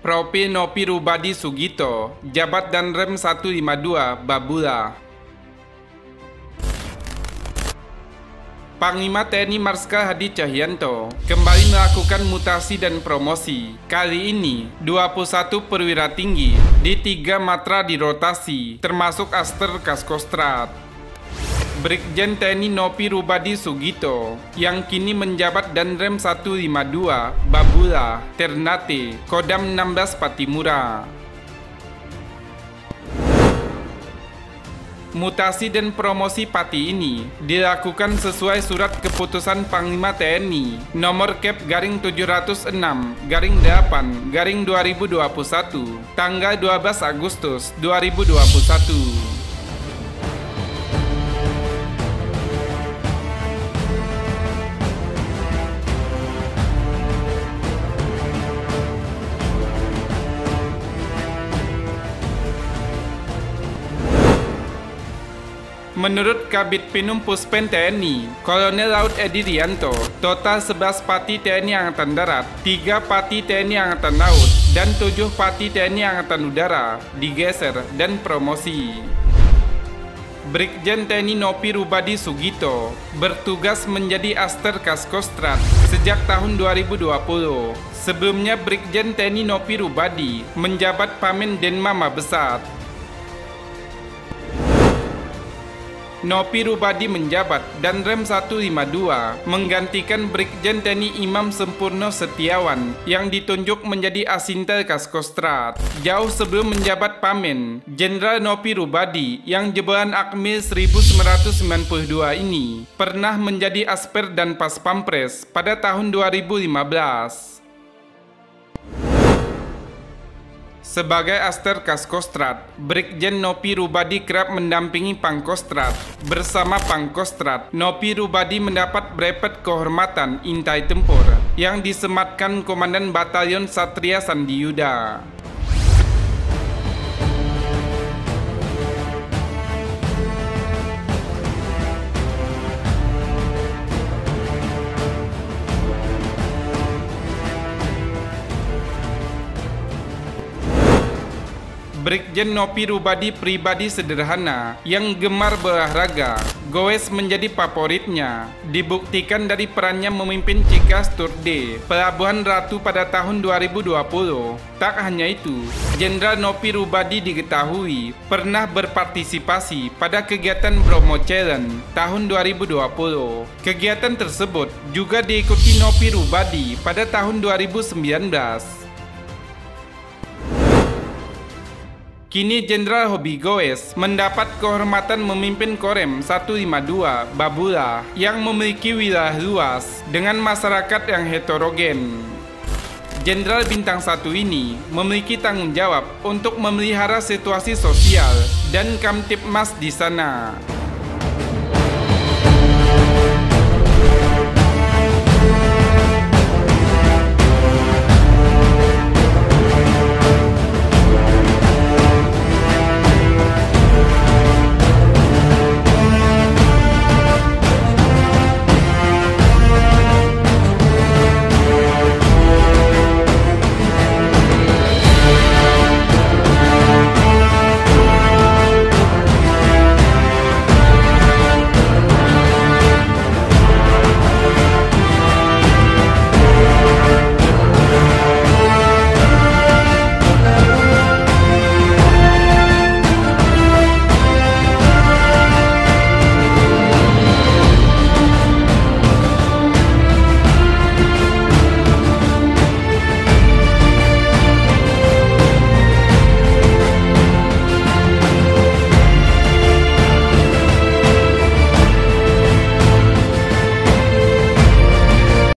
AOP Nopi Sugito, Jabat dan Rem 152, Babula. Panglima TNI Marskal Hadi Cahyanto kembali melakukan mutasi dan promosi. Kali ini, 21 perwira tinggi di tiga matra dirotasi, termasuk Aster Kaskostrat. Brigjen TNI Nopi Rubadi Sugito yang kini menjabat dan Rem 152 Babula Ternate Kodam 16 Patimura. Mutasi dan promosi Pati ini dilakukan sesuai surat keputusan Panglima TNI nomor Kep garing 706 garing 8 garing 2021 tanggal 12 Agustus 2021. Menurut Kabit Pinum Puspen TNI, Kolonel Laut Edi Rianto, total 11 pati TNI Angkatan Darat, 3 pati TNI Angkatan Laut, dan 7 pati TNI Angkatan Udara digeser dan promosi. Brigjen TNI Nopi Rubadi Sugito bertugas menjadi Aster Kaskostrat sejak tahun 2020. Sebelumnya Brigjen TNI Nopi Rubadi menjabat Pamen Denma Mabesat Nopi Rubadi menjabat dan Rem 152 menggantikan Brigjen TNI Imam Sempurno Setiawan yang ditunjuk menjadi Asintel Kaskostrat. Jauh sebelum menjabat Pamen, Jenderal Nopi Rubadi yang jebolan Akmil 1992 ini pernah menjadi Asper dan Pas Pampres pada tahun 2015. Sebagai Aster Kaskostrat, Brigjen Nopi Rubadi kerap mendampingi Pangkostrat. Bersama Pangkostrat, Nopi Rubadi mendapat brepet kehormatan Intai Tempur yang disematkan Komandan Batalion Satria Sandiyuda. Brigjen Nopi Rubadi pribadi sederhana yang gemar berolahraga. Goes menjadi favoritnya. Dibuktikan dari perannya memimpin Cikas Tour D, Pelabuhan Ratu pada tahun 2020. Tak hanya itu, Jenderal Nopi Rubadi diketahui pernah berpartisipasi pada kegiatan Bromo Challenge tahun 2020. Kegiatan tersebut juga diikuti Nopi Rubadi pada tahun 2019. Kini Jenderal Hobi Goes mendapat kehormatan memimpin Korem 152 Babula yang memiliki wilayah luas dengan masyarakat yang heterogen. Jenderal Bintang 1 ini memiliki tanggung jawab untuk memelihara situasi sosial dan Kamtipmas di sana.